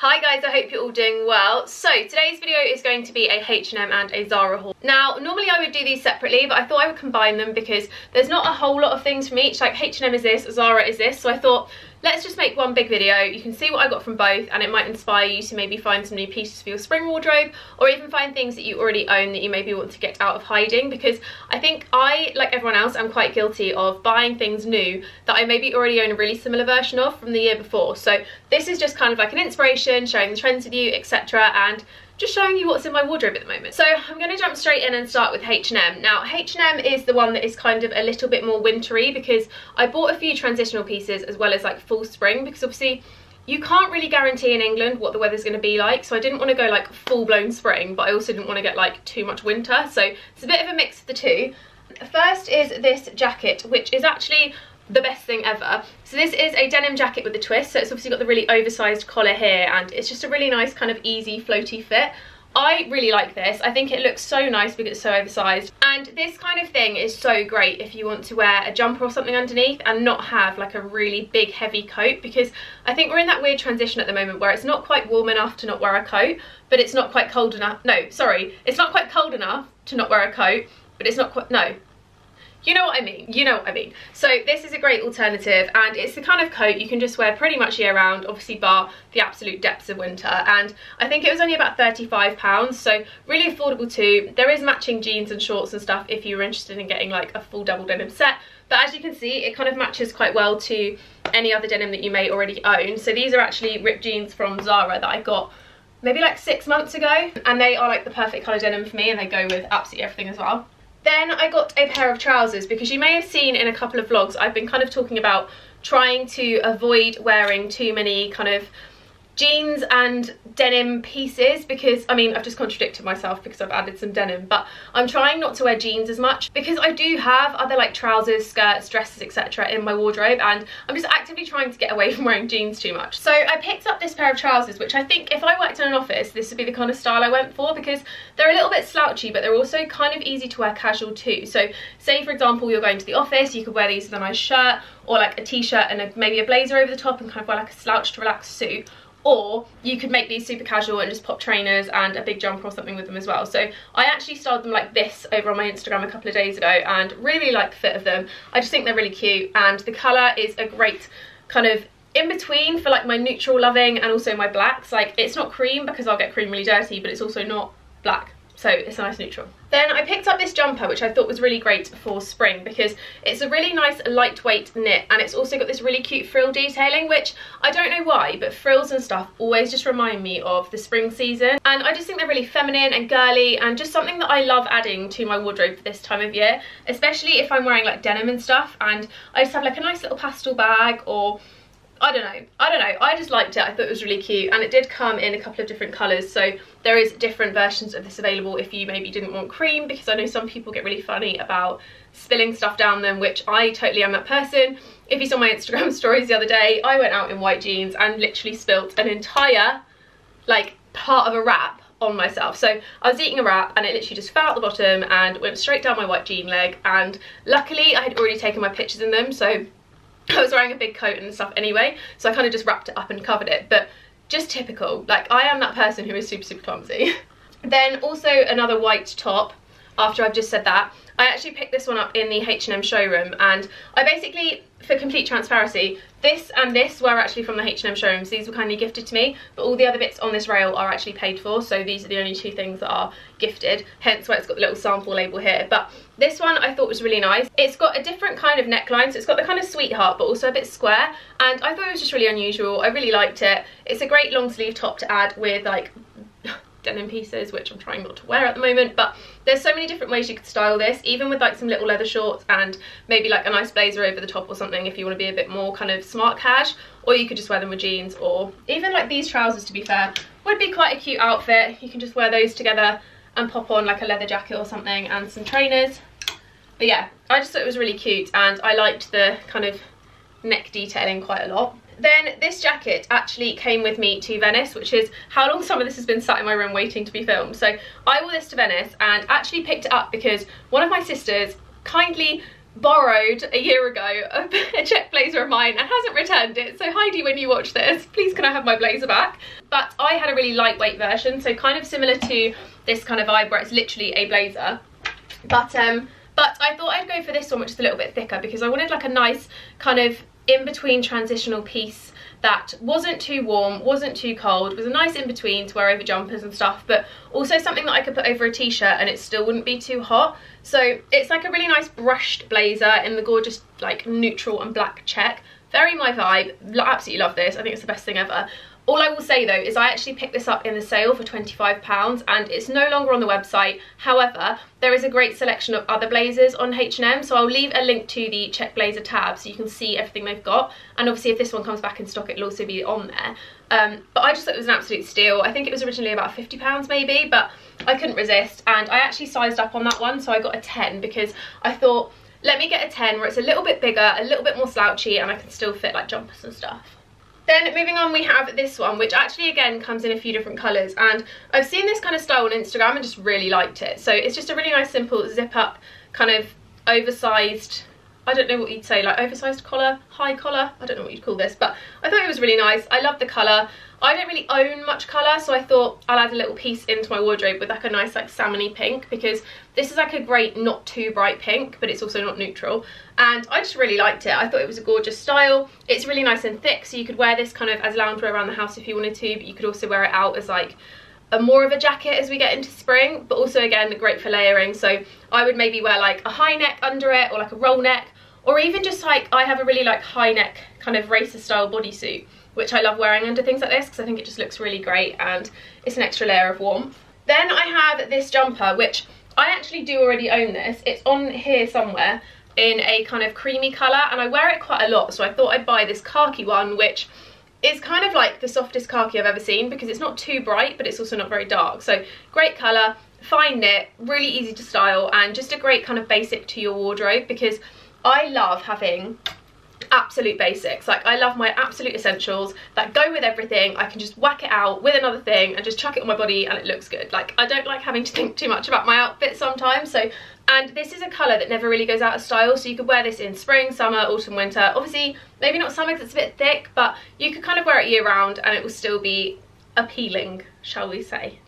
Hi guys, I hope you're all doing well. So today's video is going to be a H&M and a Zara haul. Now, normally I would do these separately, but I thought I would combine them because there's not a whole lot of things from each. Like H&M is this, Zara is this. So I thought let's just make one big video. You can see what I got from both and it might inspire you to maybe find some new pieces for your spring wardrobe or even find things that you already own that you maybe want to get out of hiding because I think I, like everyone else, I'm quite guilty of buying things new that I maybe already own a really similar version of from the year before. So this is just kind of like an inspiration, sharing the trends with you, etc. and just showing you what's in my wardrobe at the moment. So I'm going to jump straight in and start with H&M. Now H&M is the one that is kind of a little bit more wintry because I bought a few transitional pieces as well as like full spring because obviously you can't really guarantee in England what the weather's going to be like so I didn't want to go like full-blown spring but I also didn't want to get like too much winter so it's a bit of a mix of the two. First is this jacket which is actually the best thing ever. So this is a denim jacket with a twist, so it's obviously got the really oversized collar here and it's just a really nice kind of easy floaty fit. I really like this. I think it looks so nice because it's so oversized. And this kind of thing is so great if you want to wear a jumper or something underneath and not have like a really big heavy coat because I think we're in that weird transition at the moment where it's not quite warm enough to not wear a coat, but it's not quite cold enough. No, sorry. It's not quite cold enough to not wear a coat, but it's not quite, no, you know what I mean, you know what I mean. So this is a great alternative and it's the kind of coat you can just wear pretty much year round, obviously bar the absolute depths of winter. And I think it was only about £35, so really affordable too. There is matching jeans and shorts and stuff if you're interested in getting like a full double denim set. But as you can see, it kind of matches quite well to any other denim that you may already own. So these are actually ripped jeans from Zara that I got maybe like six months ago. And they are like the perfect colour denim for me and they go with absolutely everything as well. Then I got a pair of trousers because you may have seen in a couple of vlogs I've been kind of talking about trying to avoid wearing too many kind of jeans and denim pieces because I mean I've just contradicted myself because I've added some denim but I'm trying not to wear jeans as much because I do have other like trousers skirts dresses etc in my wardrobe and I'm just actively trying to get away from wearing jeans too much. So I picked up this pair of trousers which I think if I worked in an office this would be the kind of style I went for because they're a little bit slouchy but they're also kind of easy to wear casual too. So say for example you're going to the office you could wear these with a nice shirt or like a t-shirt and a, maybe a blazer over the top and kind of wear like a slouched relaxed suit or you could make these super casual and just pop trainers and a big jumper or something with them as well. So I actually styled them like this over on my Instagram a couple of days ago and really, like the fit of them. I just think they're really cute and the colour is a great kind of in between for like my neutral loving and also my blacks. Like it's not cream because I'll get cream really dirty but it's also not black so it's a nice neutral. Then I picked up this jumper which I thought was really great for spring because it's a really nice lightweight knit and it's also got this really cute frill detailing which I don't know why but frills and stuff always just remind me of the spring season and I just think they're really feminine and girly and just something that I love adding to my wardrobe for this time of year especially if I'm wearing like denim and stuff and I just have like a nice little pastel bag or I don't know, I don't know, I just liked it, I thought it was really cute. And it did come in a couple of different colours. So there is different versions of this available if you maybe didn't want cream because I know some people get really funny about spilling stuff down them which I totally am that person. If you saw my Instagram stories the other day, I went out in white jeans and literally spilt an entire like part of a wrap on myself. So I was eating a wrap and it literally just fell out the bottom and went straight down my white jean leg. And luckily I had already taken my pictures in them. So I was wearing a big coat and stuff anyway, so I kind of just wrapped it up and covered it. But just typical. Like, I am that person who is super, super clumsy. then also another white top, after I've just said that. I actually picked this one up in the H&M showroom and I basically, for complete transparency, this and this were actually from the H&M showrooms. These were kindly gifted to me, but all the other bits on this rail are actually paid for, so these are the only two things that are gifted, hence why it's got the little sample label here. But this one I thought was really nice. It's got a different kind of neckline, so it's got the kind of sweetheart, but also a bit square, and I thought it was just really unusual. I really liked it. It's a great long sleeve top to add with like denim pieces which I'm trying not to wear at the moment but there's so many different ways you could style this even with like some little leather shorts and maybe like a nice blazer over the top or something if you want to be a bit more kind of smart cash or you could just wear them with jeans or even like these trousers to be fair would be quite a cute outfit. You can just wear those together and pop on like a leather jacket or something and some trainers. But yeah I just thought it was really cute and I liked the kind of neck detailing quite a lot then this jacket actually came with me to Venice, which is how long some of this has been sat in my room waiting to be filmed. So I wore this to Venice and actually picked it up because one of my sisters kindly borrowed a year ago a, a check blazer of mine and hasn't returned it. So Heidi, when you watch this, please can I have my blazer back? But I had a really lightweight version, so kind of similar to this kind of vibe where it's literally a blazer. But um, but I thought I'd go for this one, which is a little bit thicker because I wanted like a nice kind of in-between transitional piece that wasn't too warm, wasn't too cold, was a nice in-between to wear over jumpers and stuff, but also something that I could put over a t-shirt and it still wouldn't be too hot. So it's like a really nice brushed blazer in the gorgeous like neutral and black check. Very my vibe, absolutely love this, I think it's the best thing ever. All I will say though is I actually picked this up in the sale for £25 and it's no longer on the website. However, there is a great selection of other blazers on H&M so I'll leave a link to the check blazer tab so you can see everything they've got and obviously if this one comes back in stock it'll also be on there. Um, but I just thought it was an absolute steal. I think it was originally about £50 maybe but I couldn't resist and I actually sized up on that one so I got a 10 because I thought let me get a 10 where it's a little bit bigger, a little bit more slouchy and I can still fit like jumpers and stuff. Then moving on we have this one which actually again comes in a few different colours and I've seen this kind of style on Instagram and just really liked it. So it's just a really nice simple zip up kind of oversized I don't know what you'd say, like oversized collar, high collar, I don't know what you'd call this, but I thought it was really nice. I love the colour. I don't really own much colour, so I thought I'll add a little piece into my wardrobe with like a nice like salmony pink because this is like a great not too bright pink, but it's also not neutral. And I just really liked it. I thought it was a gorgeous style. It's really nice and thick, so you could wear this kind of as loungewear around the house if you wanted to, but you could also wear it out as like a more of a jacket as we get into spring, but also again, great for layering. So I would maybe wear like a high neck under it or like a roll neck or even just like I have a really like high neck kind of racer style bodysuit which I love wearing under things like this because I think it just looks really great and it's an extra layer of warmth. Then I have this jumper which I actually do already own this. It's on here somewhere in a kind of creamy colour and I wear it quite a lot so I thought I'd buy this khaki one which is kind of like the softest khaki I've ever seen because it's not too bright but it's also not very dark. So great colour, fine knit, really easy to style and just a great kind of basic to your wardrobe because I love having absolute basics. Like I love my absolute essentials that go with everything. I can just whack it out with another thing and just chuck it on my body and it looks good. Like I don't like having to think too much about my outfit sometimes so and this is a colour that never really goes out of style so you could wear this in spring summer autumn winter. Obviously maybe not summer because it's a bit thick but you could kind of wear it year round and it will still be appealing shall we say.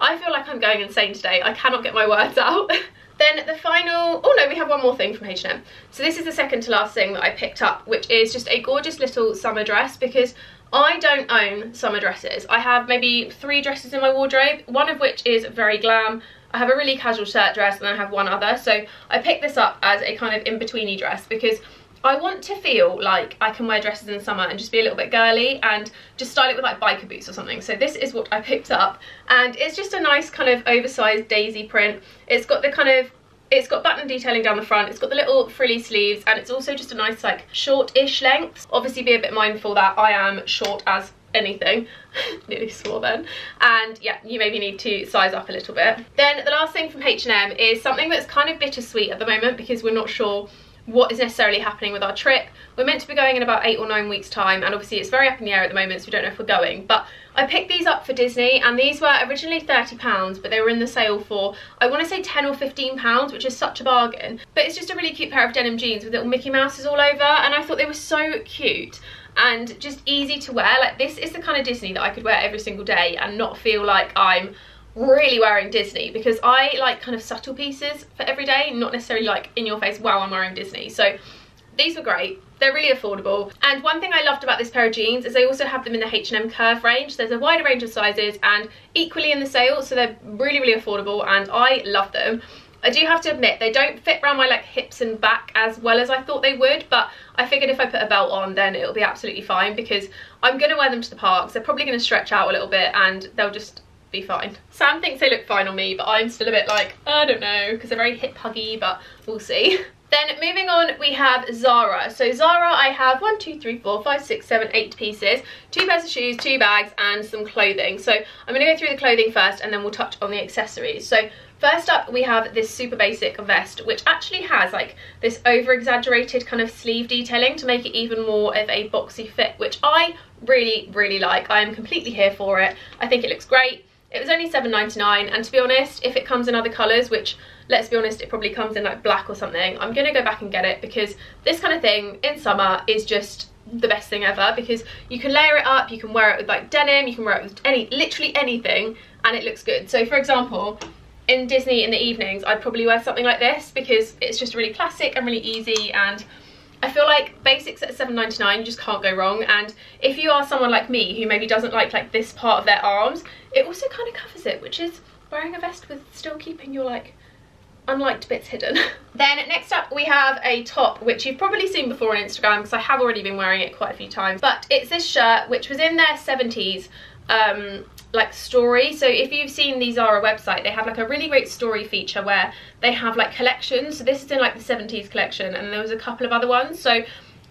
I feel like I'm going insane today. I cannot get my words out Then the final, oh no, we have one more thing from H&M. So this is the second to last thing that I picked up, which is just a gorgeous little summer dress because I don't own summer dresses. I have maybe three dresses in my wardrobe, one of which is very glam. I have a really casual shirt dress and I have one other. So I picked this up as a kind of in-betweeny dress because I want to feel like I can wear dresses in summer and just be a little bit girly and just style it with like biker boots or something. So this is what I picked up and it's just a nice kind of oversized daisy print. It's got the kind of it's got button detailing down the front, it's got the little frilly sleeves, and it's also just a nice like short-ish length. Obviously be a bit mindful that I am short as anything nearly swore then and yeah you maybe need to size up a little bit then the last thing from H&M is something that's kind of bittersweet at the moment because we're not sure what is necessarily happening with our trip. We're meant to be going in about eight or nine weeks time and obviously it's very up in the air at the moment so we don't know if we're going. But I picked these up for Disney and these were originally £30 but they were in the sale for I want to say 10 or 15 pounds which is such a bargain. But it's just a really cute pair of denim jeans with little Mickey Mouses all over and I thought they were so cute and just easy to wear. Like this is the kind of Disney that I could wear every single day and not feel like I'm really wearing Disney because I like kind of subtle pieces for every day, not necessarily like in your face, wow, I'm wearing Disney. So these were great. They're really affordable. And one thing I loved about this pair of jeans is they also have them in the H&M Curve range. There's a wider range of sizes and equally in the sale, so they're really, really affordable and I love them. I do have to admit, they don't fit around my like hips and back as well as I thought they would, but I figured if I put a belt on, then it'll be absolutely fine because I'm gonna wear them to the parks. They're probably gonna stretch out a little bit and they'll just be fine. Sam thinks they look fine on me, but I'm still a bit like, I don't know, because they're very hip huggy, but we'll see. Then moving on, we have Zara. So Zara, I have one, two, three, four, five, six, seven, eight pieces, two pairs of shoes, two bags, and some clothing. So I'm gonna go through the clothing first, and then we'll touch on the accessories. So First up, we have this super basic vest, which actually has like this over-exaggerated kind of sleeve detailing to make it even more of a boxy fit, which I really, really like. I am completely here for it. I think it looks great. It was only 7 99 and to be honest, if it comes in other colours, which let's be honest, it probably comes in like black or something, I'm going to go back and get it because this kind of thing in summer is just the best thing ever because you can layer it up, you can wear it with like denim, you can wear it with any, literally anything and it looks good. So for example, in Disney in the evenings, I'd probably wear something like this because it's just really classic and really easy and I feel like basics at 7.99 you just can't go wrong and if you are someone like me who maybe doesn't like like this part of their arms it also kind of covers it which is wearing a vest with still keeping your like unliked bits hidden. then next up we have a top which you've probably seen before on Instagram because I have already been wearing it quite a few times but it's this shirt which was in their 70s um, like story. So if you've seen the Zara website they have like a really great story feature where they have like collections. So this is in like the 70s collection and there was a couple of other ones. So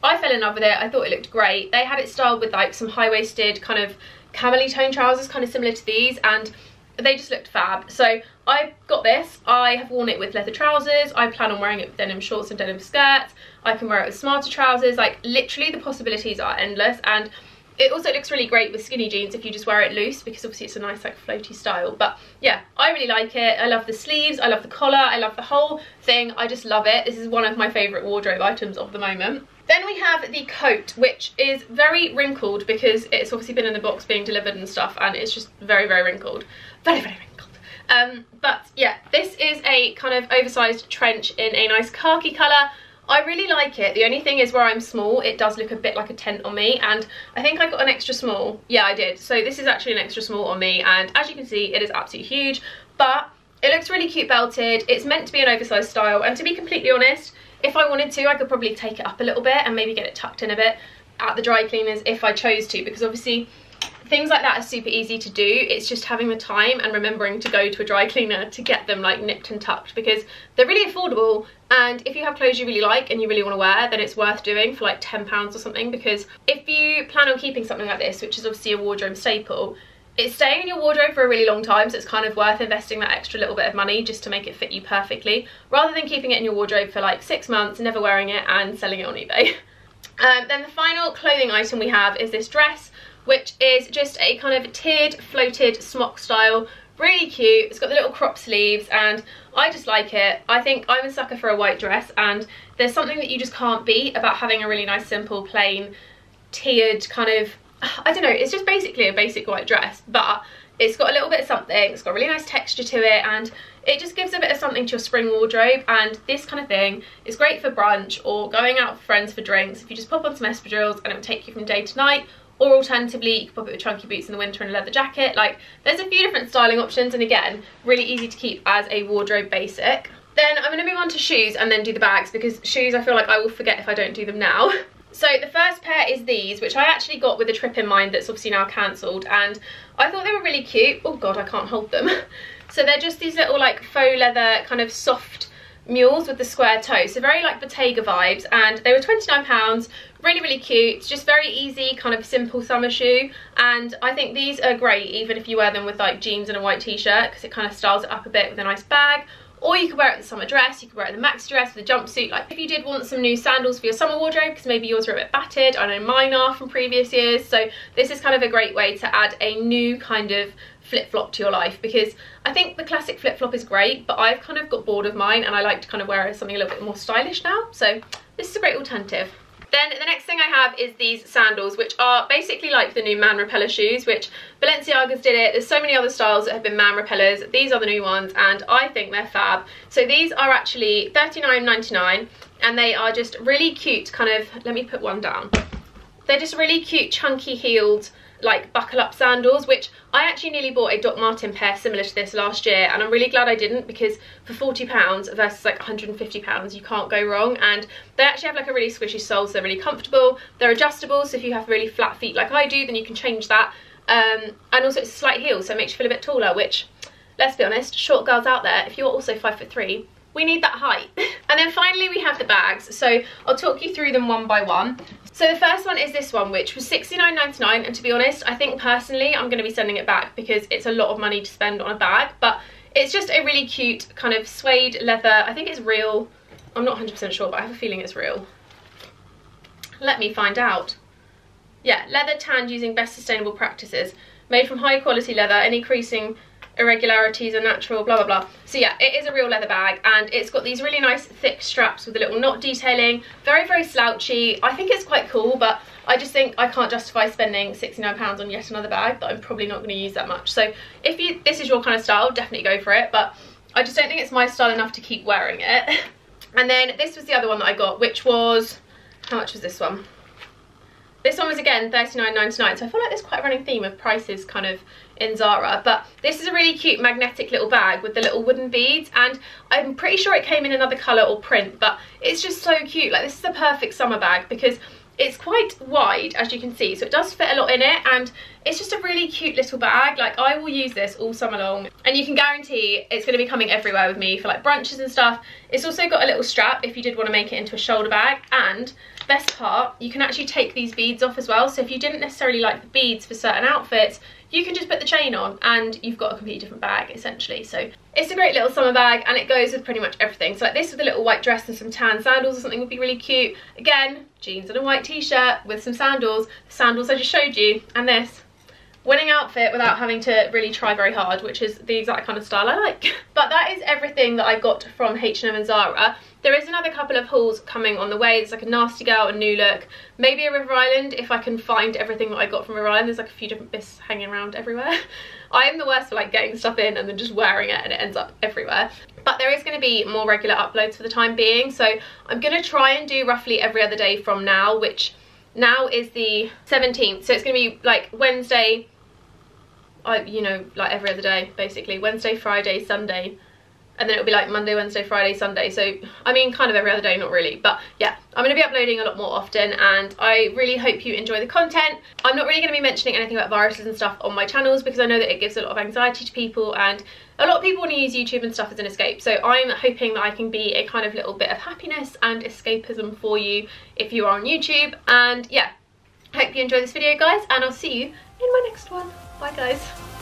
I fell in love with it. I thought it looked great. They had it styled with like some high-waisted kind of camely tone trousers kind of similar to these and they just looked fab. So I got this. I have worn it with leather trousers. I plan on wearing it with denim shorts and denim skirts. I can wear it with smarter trousers. Like literally the possibilities are endless and it also looks really great with skinny jeans if you just wear it loose because obviously it's a nice like floaty style. But yeah I really like it. I love the sleeves. I love the collar. I love the whole thing. I just love it. This is one of my favourite wardrobe items of the moment. Then we have the coat, which is very wrinkled because it's obviously been in the box being delivered and stuff, and it's just very, very wrinkled. Very, very wrinkled. Um, but yeah, this is a kind of oversized trench in a nice khaki colour. I really like it. The only thing is where I'm small, it does look a bit like a tent on me. And I think I got an extra small. Yeah, I did. So this is actually an extra small on me. And as you can see, it is absolutely huge. But it looks really cute belted. It's meant to be an oversized style. And to be completely honest, if I wanted to, I could probably take it up a little bit and maybe get it tucked in a bit at the dry cleaners if I chose to because obviously things like that are super easy to do. It's just having the time and remembering to go to a dry cleaner to get them like nipped and tucked because they're really affordable. And if you have clothes you really like and you really want to wear then it's worth doing for like 10 pounds or something because if you plan on keeping something like this which is obviously a wardrobe staple it's staying in your wardrobe for a really long time so it's kind of worth investing that extra little bit of money just to make it fit you perfectly rather than keeping it in your wardrobe for like six months never wearing it and selling it on ebay. Um, then the final clothing item we have is this dress which is just a kind of tiered floated smock style. Really cute. It's got the little crop sleeves and I just like it. I think I'm a sucker for a white dress and there's something that you just can't beat about having a really nice simple plain tiered kind of I don't know, it's just basically a basic white dress, but it's got a little bit of something, it's got a really nice texture to it, and it just gives a bit of something to your spring wardrobe, and this kind of thing is great for brunch or going out with friends for drinks. If you just pop on some espadrilles and it'll take you from day to night, or alternatively, you can pop it with chunky boots in the winter and a leather jacket. Like, there's a few different styling options, and again, really easy to keep as a wardrobe basic. Then I'm going to move on to shoes and then do the bags because shoes I feel like I will forget if I don't do them now. So the first pair is these, which I actually got with a trip in mind that's obviously now cancelled. And I thought they were really cute. Oh God, I can't hold them. so they're just these little like faux leather kind of soft mules with the square toe. So very like Bottega vibes. And they were £29. Really, really cute. It's just very easy, kind of simple summer shoe. And I think these are great, even if you wear them with like jeans and a white t-shirt, because it kind of styles it up a bit with a nice bag or you could wear it with the summer dress, you could wear it with the maxi dress, with a jumpsuit. Like if you did want some new sandals for your summer wardrobe, because maybe yours are a bit battered, I know mine are from previous years. So this is kind of a great way to add a new kind of flip-flop to your life because I think the classic flip-flop is great, but I've kind of got bored of mine and I like to kind of wear something a little bit more stylish now. So this is a great alternative. Then the next thing I have is these sandals, which are basically like the new man repeller shoes, which Balenciaga's did it. There's so many other styles that have been man repellers. These are the new ones, and I think they're fab. So these are actually $39.99, and they are just really cute, kind of, let me put one down. They're just really cute, chunky heeled like buckle up sandals which I actually nearly bought a Doc Martin pair similar to this last year and I'm really glad I didn't because for £40 versus like £150 you can't go wrong and they actually have like a really squishy sole so they're really comfortable. They're adjustable so if you have really flat feet like I do then you can change that. Um, and also it's a slight heel so it makes you feel a bit taller which let's be honest short girls out there if you're also five foot three we need that height. and then finally we have the bags. So I'll talk you through them one by one. So the first one is this one, which was $69.99. And to be honest, I think personally I'm going to be sending it back because it's a lot of money to spend on a bag. But it's just a really cute kind of suede leather. I think it's real. I'm not 100% sure, but I have a feeling it's real. Let me find out. Yeah, leather tanned using best sustainable practices. Made from high quality leather, any creasing irregularities are natural, blah, blah, blah. So yeah, it is a real leather bag and it's got these really nice thick straps with a little knot detailing. Very, very slouchy. I think it's quite cool, but I just think I can't justify spending £69 on yet another bag that I'm probably not going to use that much. So if you this is your kind of style, definitely go for it. But I just don't think it's my style enough to keep wearing it. And then this was the other one that I got, which was, how much was this one? This one was again $39.99, so I feel like there's quite a running theme of prices kind of in Zara. But this is a really cute magnetic little bag with the little wooden beads. And I'm pretty sure it came in another colour or print, but it's just so cute. Like this is the perfect summer bag because it's quite wide as you can see so it does fit a lot in it and it's just a really cute little bag like I will use this all summer long and you can guarantee it's going to be coming everywhere with me for like brunches and stuff it's also got a little strap if you did want to make it into a shoulder bag and best part you can actually take these beads off as well. So if you didn't necessarily like the beads for certain outfits you can just put the chain on and you've got a completely different bag essentially. So it's a great little summer bag and it goes with pretty much everything. So like this with a little white dress and some tan sandals or something would be really cute. Again jeans and a white t-shirt with some sandals. The sandals I just showed you and this winning outfit without having to really try very hard which is the exact kind of style I like but that is everything that I got from H&M and Zara there is another couple of hauls coming on the way. It's like a Nasty Gal, a New Look, maybe a River Island if I can find everything that I got from River Island. There's like a few different bits hanging around everywhere. I am the worst for like getting stuff in and then just wearing it and it ends up everywhere. But there is going to be more regular uploads for the time being. So I'm going to try and do roughly every other day from now, which now is the 17th. So it's to be like Wednesday, I, you know, like every other day basically. Wednesday, Friday, Sunday, and then it'll be like Monday, Wednesday, Friday, Sunday. So, I mean, kind of every other day, not really. But yeah, I'm to be uploading a lot more often and I really hope you enjoy the content. I'm not really to be mentioning anything about viruses and stuff on my channels because I know that it gives a lot of anxiety to people and a lot of people want to use YouTube and stuff as an escape. So I'm hoping that I can be a kind of little bit of happiness and escapism for you if you are on YouTube. And yeah, hope you enjoy this video, guys, and I'll see you in my next one. Bye, guys.